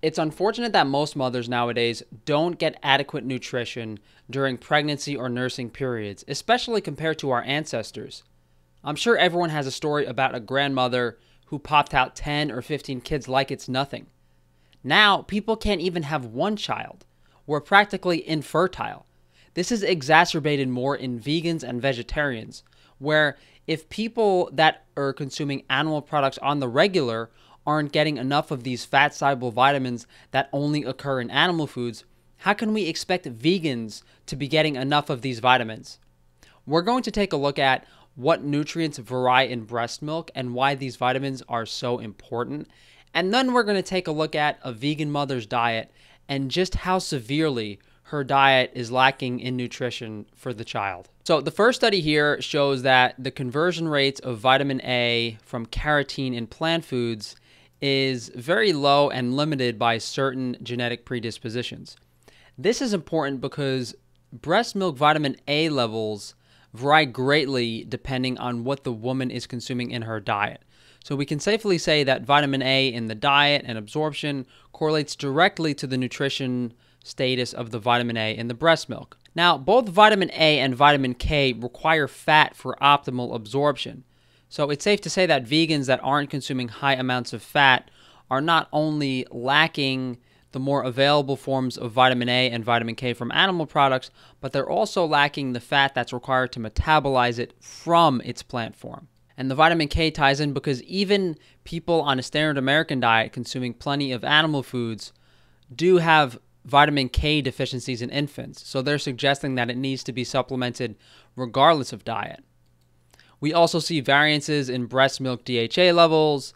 It's unfortunate that most mothers nowadays don't get adequate nutrition during pregnancy or nursing periods, especially compared to our ancestors. I'm sure everyone has a story about a grandmother who popped out 10 or 15 kids like it's nothing. Now, people can't even have one child. We're practically infertile. This is exacerbated more in vegans and vegetarians, where if people that are consuming animal products on the regular aren't getting enough of these fat soluble vitamins that only occur in animal foods, how can we expect vegans to be getting enough of these vitamins? We're going to take a look at what nutrients vary in breast milk and why these vitamins are so important. And then we're going to take a look at a vegan mother's diet and just how severely her diet is lacking in nutrition for the child. So, the first study here shows that the conversion rates of vitamin A from carotene in plant foods is very low and limited by certain genetic predispositions. This is important because breast milk vitamin A levels vary greatly depending on what the woman is consuming in her diet. So we can safely say that vitamin A in the diet and absorption correlates directly to the nutrition status of the vitamin A in the breast milk. Now, both vitamin A and vitamin K require fat for optimal absorption. So it's safe to say that vegans that aren't consuming high amounts of fat are not only lacking the more available forms of vitamin A and vitamin K from animal products, but they're also lacking the fat that's required to metabolize it from its plant form. And the vitamin K ties in because even people on a standard American diet consuming plenty of animal foods do have vitamin K deficiencies in infants. So they're suggesting that it needs to be supplemented regardless of diet. We also see variances in breast milk DHA levels,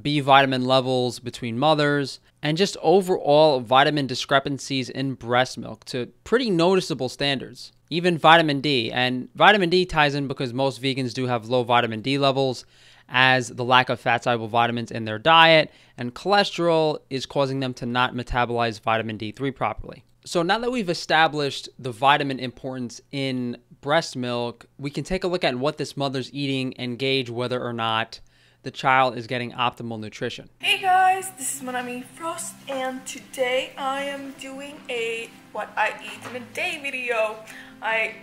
B vitamin levels between mothers, and just overall vitamin discrepancies in breast milk to pretty noticeable standards. Even vitamin D, and vitamin D ties in because most vegans do have low vitamin D levels, as the lack of fat soluble vitamins in their diet, and cholesterol is causing them to not metabolize vitamin D3 properly. So now that we've established the vitamin importance in breast milk, we can take a look at what this mother's eating and gauge whether or not the child is getting optimal nutrition. Hey guys, this is Monami Frost and today I am doing a what I eat in a day video. I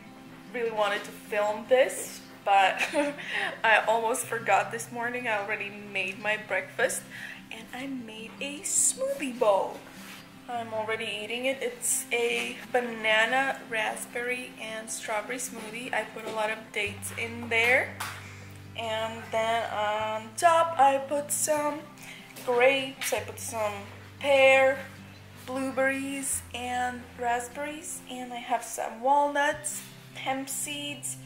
really wanted to film this but I almost forgot this morning. I already made my breakfast and I made a smoothie bowl. I'm already eating it. It's a banana, raspberry, and strawberry smoothie. I put a lot of dates in there. And then on top I put some grapes, I put some pear, blueberries and raspberries. And I have some walnuts, hemp seeds,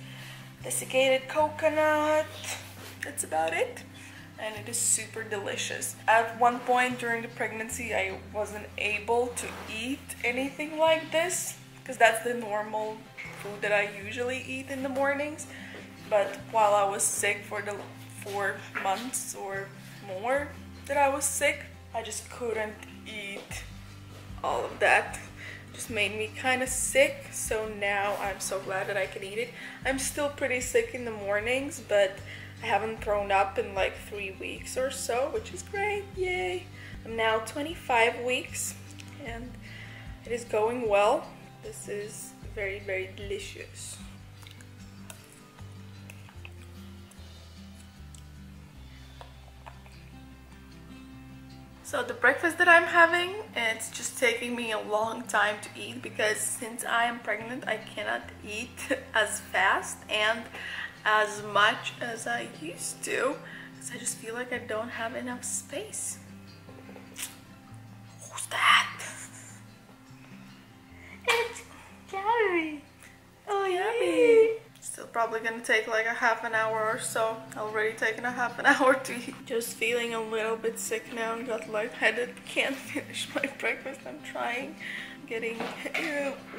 desiccated coconut, that's about it and it is super delicious. At one point during the pregnancy I wasn't able to eat anything like this because that's the normal food that I usually eat in the mornings but while I was sick for the four months or more that I was sick, I just couldn't eat all of that. Just made me kind of sick, so now I'm so glad that I can eat it. I'm still pretty sick in the mornings, but I haven't thrown up in like three weeks or so, which is great, yay. I'm now 25 weeks and it is going well. This is very, very delicious. So the breakfast that I'm having, it's just taking me a long time to eat because since I am pregnant, I cannot eat as fast and as much as I used to because I just feel like I don't have enough space. Who's that? It's Gabby. Oh, Yummy Still probably gonna take like a half an hour or so. Already taken a half an hour to eat. Just feeling a little bit sick now and got lightheaded. Can't finish my breakfast. I'm trying. Getting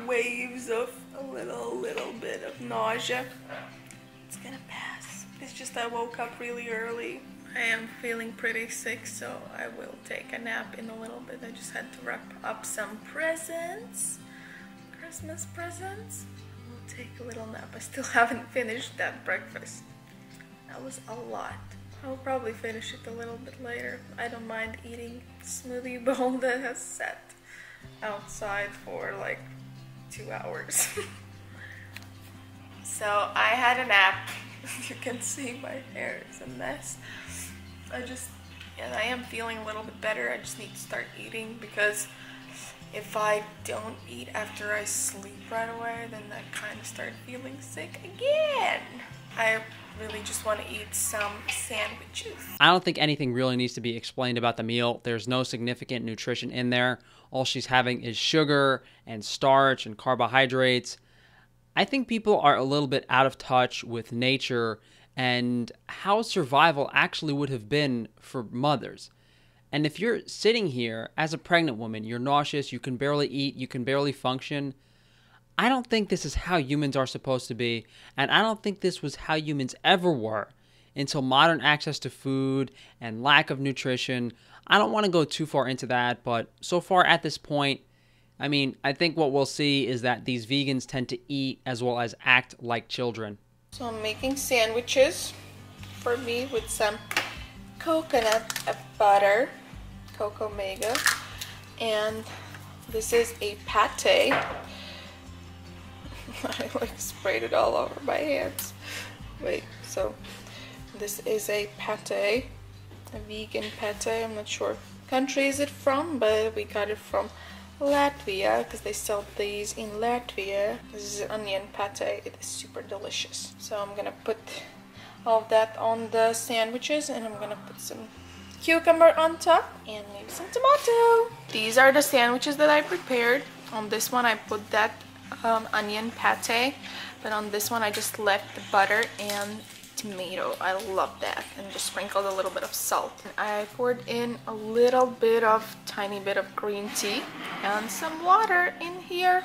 waves of a little, little bit of nausea. It's gonna pass. It's just I woke up really early. I am feeling pretty sick, so I will take a nap in a little bit. I just had to wrap up some presents. Christmas presents We'll take a little nap. I still haven't finished that breakfast. That was a lot. I'll probably finish it a little bit later. I don't mind eating smoothie bowl that has sat outside for like two hours. so I had a nap. you can see my hair is a mess. I just, and I am feeling a little bit better. I just need to start eating because if I don't eat after I sleep right away, then I kind of start feeling sick again. I really just want to eat some sandwiches. I don't think anything really needs to be explained about the meal. There's no significant nutrition in there. All she's having is sugar and starch and carbohydrates. I think people are a little bit out of touch with nature and how survival actually would have been for mothers. And if you're sitting here as a pregnant woman, you're nauseous, you can barely eat, you can barely function. I don't think this is how humans are supposed to be, and I don't think this was how humans ever were until modern access to food and lack of nutrition. I don't want to go too far into that, but so far at this point, I mean, I think what we'll see is that these vegans tend to eat as well as act like children. So I'm making sandwiches for me with some coconut uh, butter Coco Mega. And this is a pate. I like sprayed it all over my hands. Wait, so this is a pate, a vegan pate. I'm not sure country is it from, but we got it from Latvia because they sell these in Latvia. This is onion pate. It is super delicious. So I'm gonna put all that on the sandwiches and I'm gonna put some cucumber on top and maybe some tomato. These are the sandwiches that I prepared. On this one I put that um, onion pate, but on this one I just left the butter and tomato. I love that. And just sprinkled a little bit of salt. And I poured in a little bit of, tiny bit of green tea and some water in here.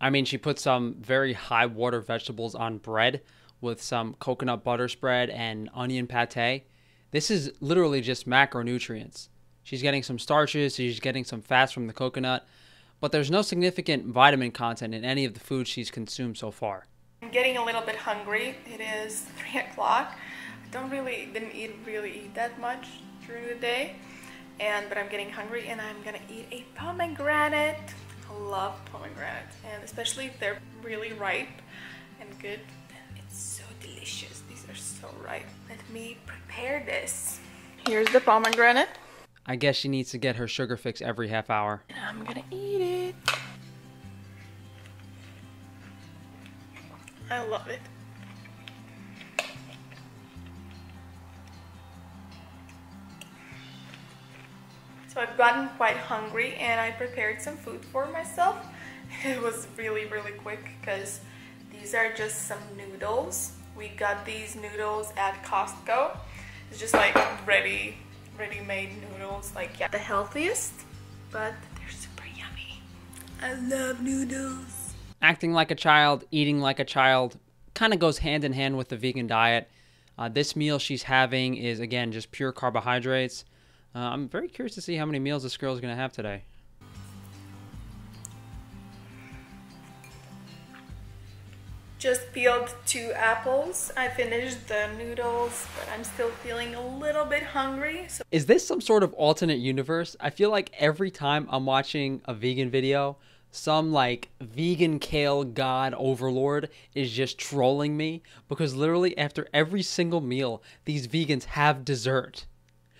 I mean, she put some very high water vegetables on bread with some coconut butter spread and onion pate. This is literally just macronutrients. She's getting some starches, she's getting some fats from the coconut, but there's no significant vitamin content in any of the food she's consumed so far. I'm getting a little bit hungry. It is 3 o'clock. I don't really, didn't eat really eat that much during the day, and but I'm getting hungry and I'm gonna eat a pomegranate I love pomegranates and especially if they're really ripe and good it's so delicious these are so ripe let me prepare this here's the pomegranate I guess she needs to get her sugar fix every half hour and I'm gonna eat it I love it So I've gotten quite hungry and I prepared some food for myself. It was really, really quick because these are just some noodles. We got these noodles at Costco. It's just like ready, ready-made noodles. Like, yeah, the healthiest, but they're super yummy. I love noodles. Acting like a child, eating like a child, kind of goes hand in hand with the vegan diet. Uh, this meal she's having is, again, just pure carbohydrates. Uh, I'm very curious to see how many meals this girl is going to have today. Just peeled two apples. I finished the noodles, but I'm still feeling a little bit hungry. So is this some sort of alternate universe? I feel like every time I'm watching a vegan video, some like vegan kale god overlord is just trolling me because literally after every single meal, these vegans have dessert.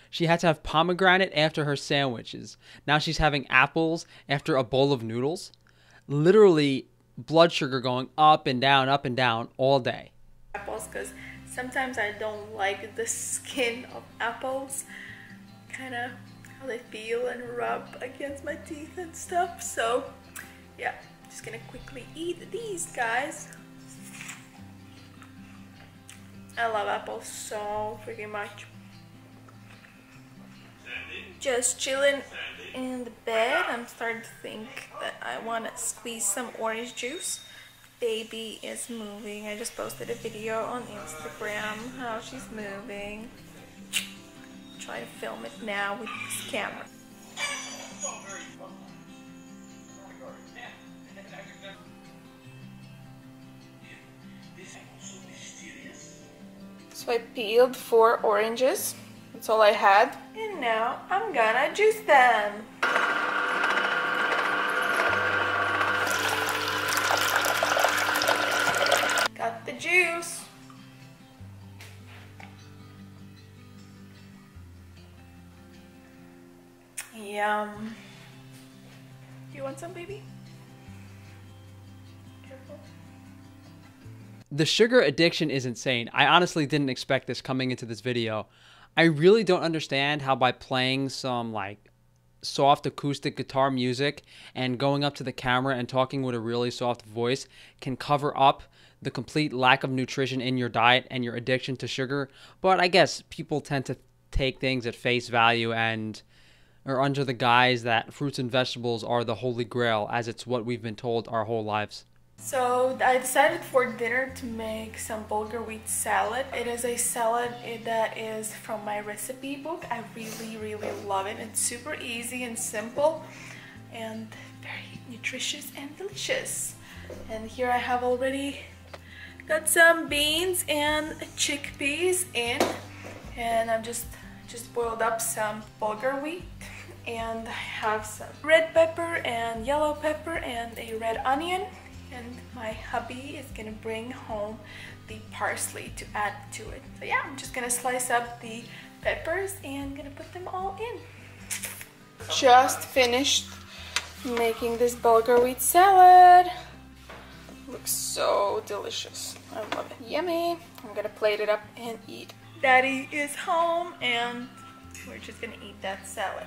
She had to have pomegranate after her sandwiches. Now she's having apples after a bowl of noodles. Literally, blood sugar going up and down, up and down all day. Apples, because sometimes I don't like the skin of apples. Kind of how they feel and rub against my teeth and stuff. So, yeah, just gonna quickly eat these guys. I love apples so freaking much just chilling in the bed. I'm starting to think that I want to squeeze some orange juice. Baby is moving. I just posted a video on Instagram how she's moving. I'm trying to film it now with this camera. So I peeled four oranges. That's all I had. And now I'm gonna juice them. Got the juice. Yum. Do you want some, baby? Careful. The sugar addiction is insane. I honestly didn't expect this coming into this video. I really don't understand how by playing some like soft acoustic guitar music and going up to the camera and talking with a really soft voice can cover up the complete lack of nutrition in your diet and your addiction to sugar. But I guess people tend to take things at face value and are under the guise that fruits and vegetables are the holy grail as it's what we've been told our whole lives. So I decided for dinner to make some bulgur wheat salad. It is a salad eh, that is from my recipe book. I really, really love it. It's super easy and simple and very nutritious and delicious. And here I have already got some beans and chickpeas in and I've just just boiled up some bulgur wheat and I have some red pepper and yellow pepper and a red onion and my hubby is gonna bring home the parsley to add to it. So yeah, I'm just gonna slice up the peppers and gonna put them all in. Just finished making this bulgur wheat salad. Looks so delicious. I love it. Yummy. I'm gonna plate it up and eat. Daddy is home and we're just gonna eat that salad.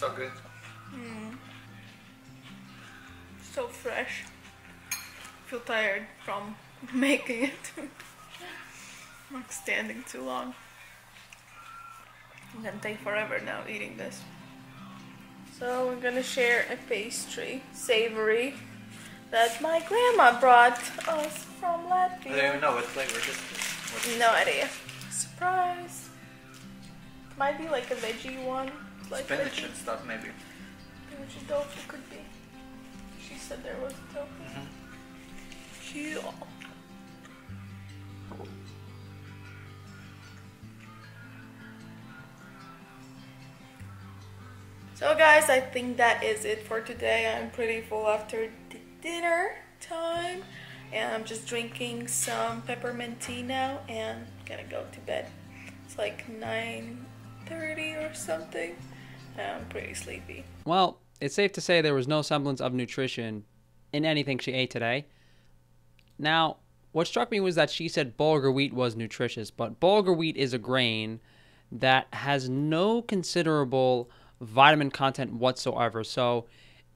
I love it. So good. Mm. So fresh. feel tired from making it. like standing too long. I'm gonna take forever now eating this. So we're gonna share a pastry, savory, that my grandma brought us from Latvia. I don't even know what flavor this is. No idea. Surprise. Might be like a veggie one. Like Spinach and stuff, maybe. Which tofu could be. She said there was tofu. Mhm. Cute. So guys, I think that is it for today. I'm pretty full after dinner time. And I'm just drinking some peppermint tea now and gonna go to bed. It's like 9.30 or something. I'm pretty sleepy. Well, it's safe to say there was no semblance of nutrition in anything she ate today. Now, what struck me was that she said bulgur wheat was nutritious, but bulgur wheat is a grain that has no considerable vitamin content whatsoever. So,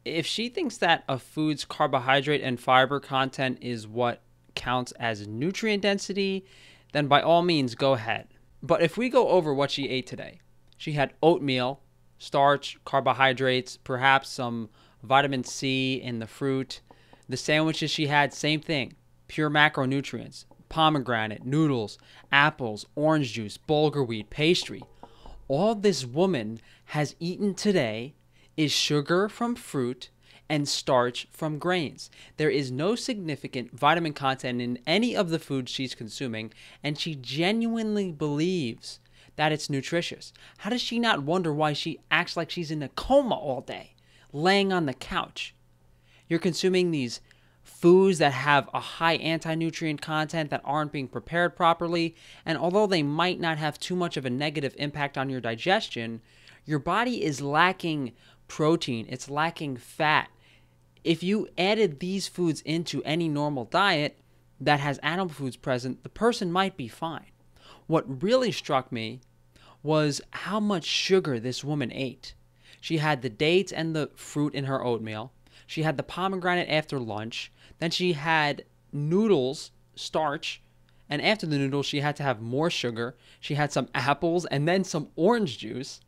if she thinks that a food's carbohydrate and fiber content is what counts as nutrient density, then by all means go ahead. But if we go over what she ate today, she had oatmeal, starch, carbohydrates, perhaps some vitamin C in the fruit. The sandwiches she had, same thing pure macronutrients, pomegranate, noodles, apples, orange juice, bulgur wheat, pastry. All this woman has eaten today is sugar from fruit and starch from grains. There is no significant vitamin content in any of the foods she's consuming, and she genuinely believes that it's nutritious. How does she not wonder why she acts like she's in a coma all day, laying on the couch? You're consuming these foods that have a high anti-nutrient content that aren't being prepared properly and although they might not have too much of a negative impact on your digestion your body is lacking protein it's lacking fat if you added these foods into any normal diet that has animal foods present the person might be fine what really struck me was how much sugar this woman ate she had the dates and the fruit in her oatmeal she had the pomegranate after lunch. Then she had noodles, starch. And after the noodles, she had to have more sugar. She had some apples and then some orange juice.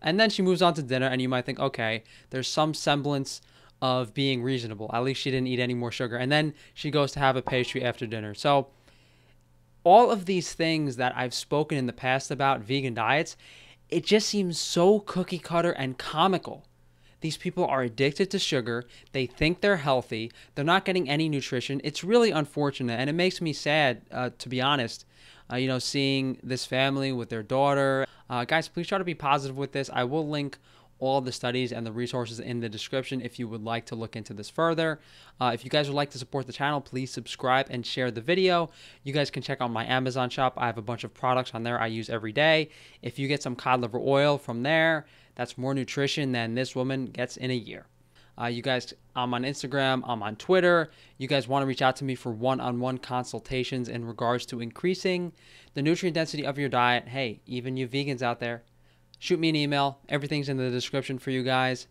And then she moves on to dinner, and you might think, okay, there's some semblance of being reasonable. At least she didn't eat any more sugar. And then she goes to have a pastry after dinner. So, all of these things that I've spoken in the past about vegan diets, it just seems so cookie cutter and comical These people are addicted to sugar. They think they're healthy. They're not getting any nutrition. It's really unfortunate, and it makes me sad, uh, to be honest. Uh, you know, seeing this family with their daughter. Uh, guys, please try to be positive with this. I will link all the studies and the resources in the description if you would like to look into this further. Uh, if you guys would like to support the channel, please subscribe and share the video. You guys can check out my Amazon shop. I have a bunch of products on there I use every day. If you get some cod liver oil from there, that's more nutrition than this woman gets in a year. Uh, you guys, I'm on Instagram, I'm on Twitter. You guys want to reach out to me for one on one consultations in regards to increasing the nutrient density of your diet. Hey, even you vegans out there, shoot me an email. Everything's in the description for you guys.